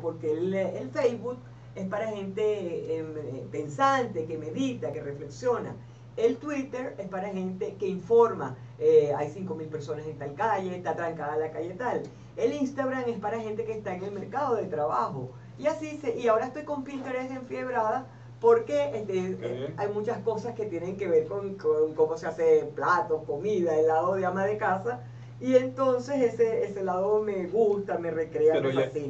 porque el, Facebook es para gente em, pensante, que medita, que reflexiona. El Twitter es para gente que informa. Eh, hay 5.000 personas en tal calle, está trancada la calle tal. El Instagram es para gente que está en el mercado de trabajo. Y así se, y ahora estoy con Pinterest enfiebrada porque este, eh, hay muchas cosas que tienen que ver con, cómo se hace platos, comida, el lado de ama de casa. Y entonces ese, ese lado me gusta, me recrea, me fascina.